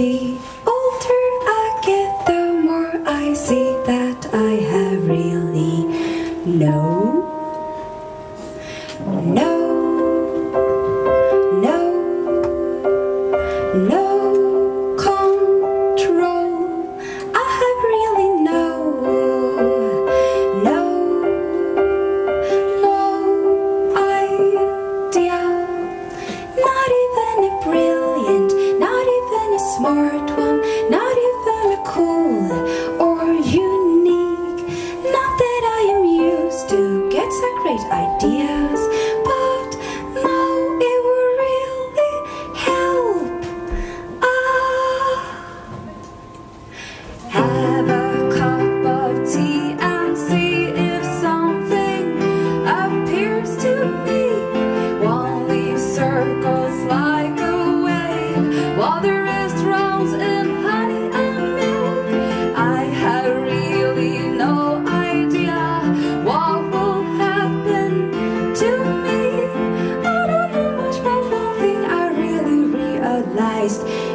The older I get, the more I see that I have really no, no, no, no.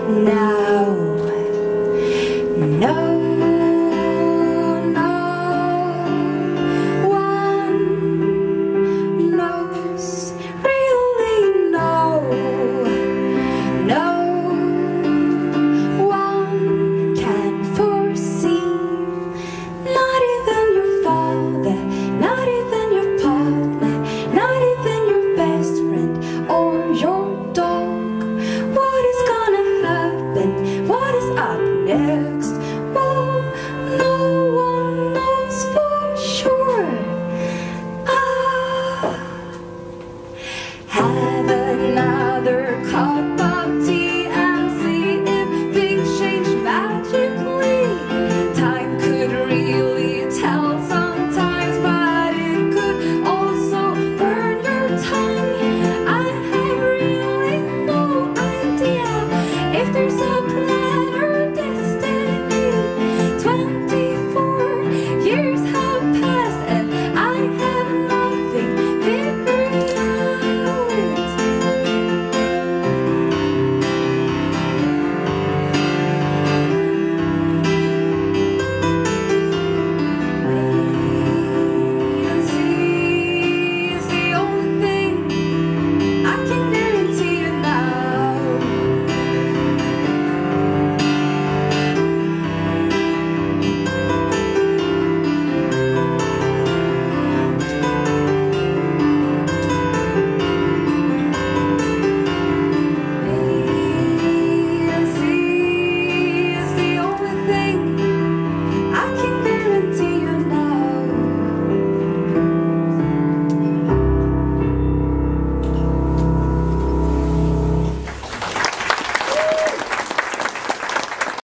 now. No. high.